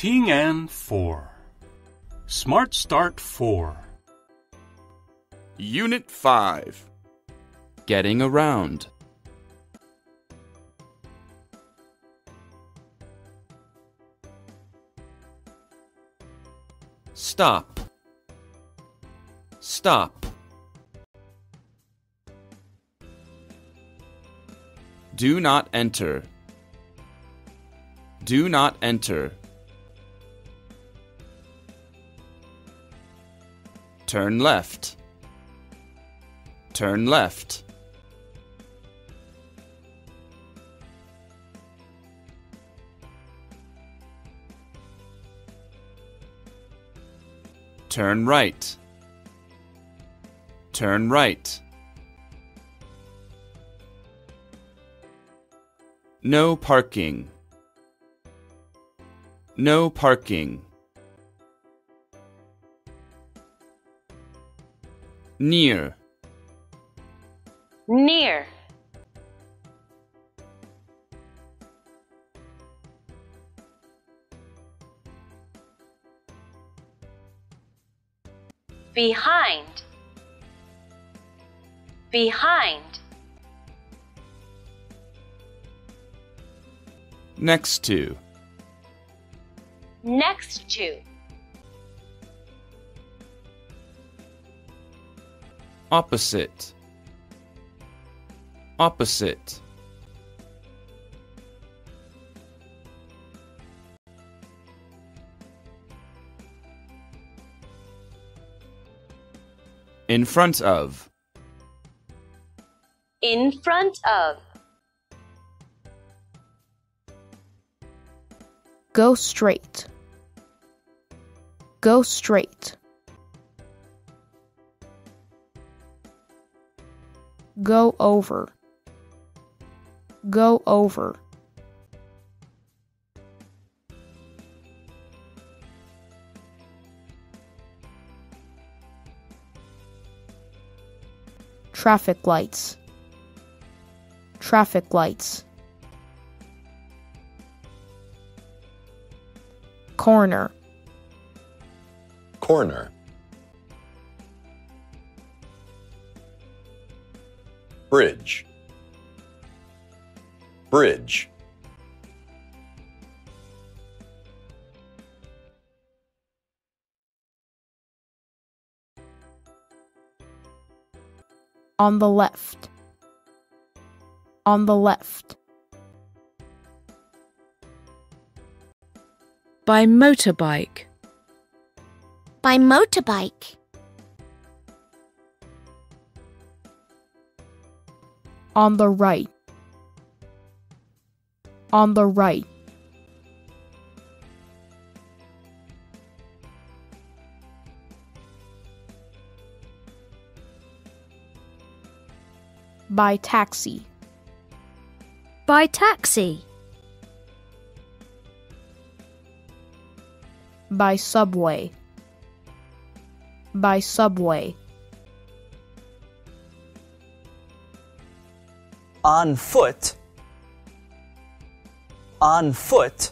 Tiếng Anh 4. Smart Start 4. Unit 5. Getting around. Stop. Stop. Do not enter. Do not enter. Turn left. Turn left. Turn right. Turn right. No parking. No parking. Near. near, behind, behind, Next to. next to, Opposite. Opposite. In front of. in front of, Go straight. Go straight. Go over. Go over. Traffic lights. Traffic lights. Corner. corner. Bridge. Bridge. On the left. On the left. By motorbike. By motorbike. On the right. On the right. By taxi. By taxi. By subway. By subway. On foot, on foot,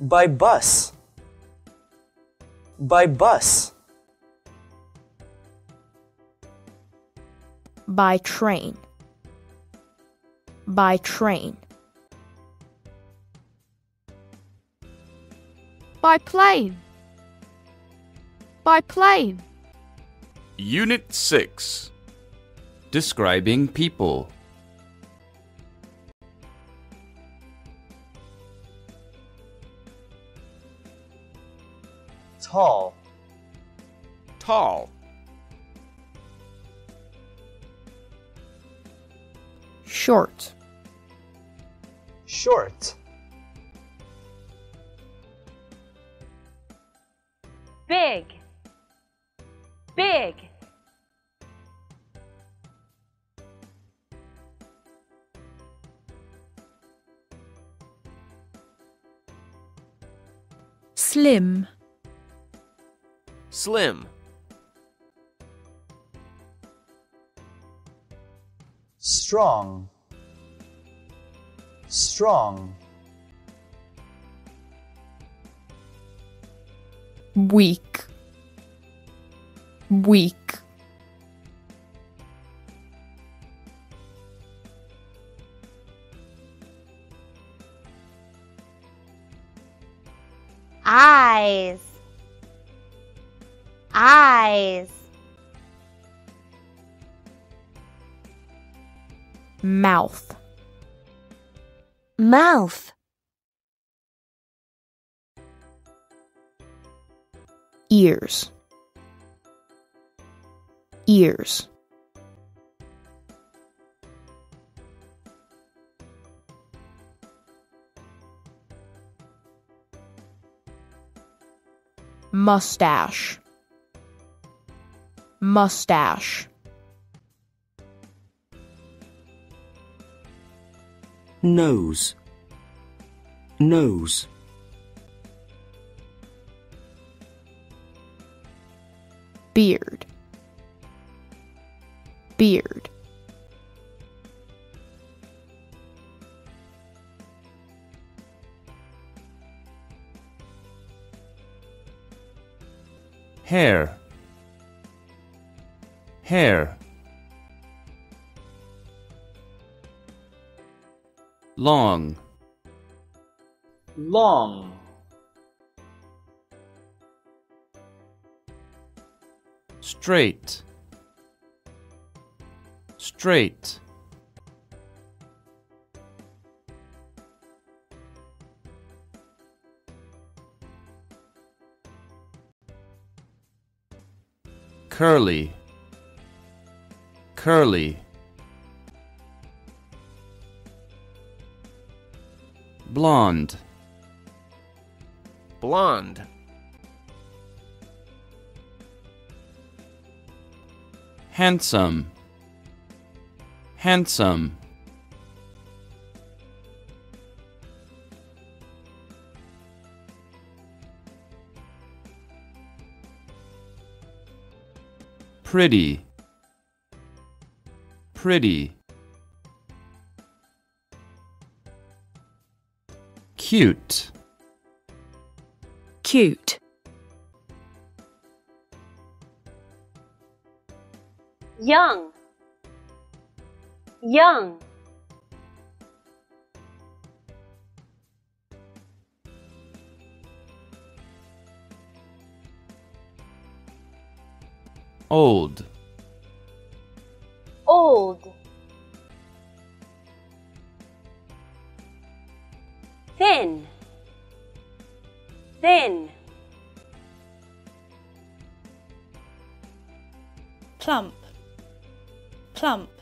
by bus, by bus, By train. By train. By plane. By plane. Unit 6. Describing people. tall, Tall. Short. short, big, big, Slim. Slim. strong, strong, weak, weak, eyes, eyes, mouth, mouth, ears, ears, mustache, mustache, nose, nose, beard, beard, hair, hair. Long, long, straight, straight. Curly, curly. Blonde, Blonde. Handsome, handsome. Pretty, pretty. Cute, Cute. Young, young, old, old, thin, thin, Plump. Plump.